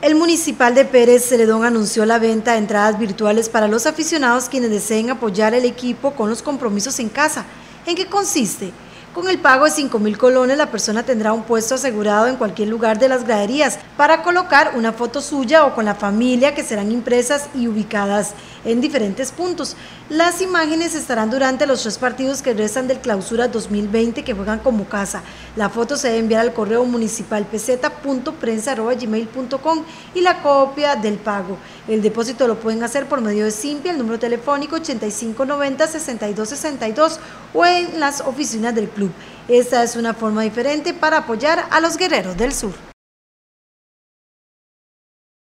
El municipal de Pérez Celedón anunció la venta de entradas virtuales para los aficionados quienes deseen apoyar el equipo con los compromisos en casa. ¿En qué consiste? Con el pago de 5 mil colones, la persona tendrá un puesto asegurado en cualquier lugar de las graderías para colocar una foto suya o con la familia que serán impresas y ubicadas en diferentes puntos. Las imágenes estarán durante los tres partidos que restan del clausura 2020 que juegan como casa. La foto se debe enviar al correo municipal pz.prensa.gmail.com y la copia del pago. El depósito lo pueden hacer por medio de Simpia, el número telefónico 8590-6262 o en las oficinas del club. Esta es una forma diferente para apoyar a los guerreros del sur.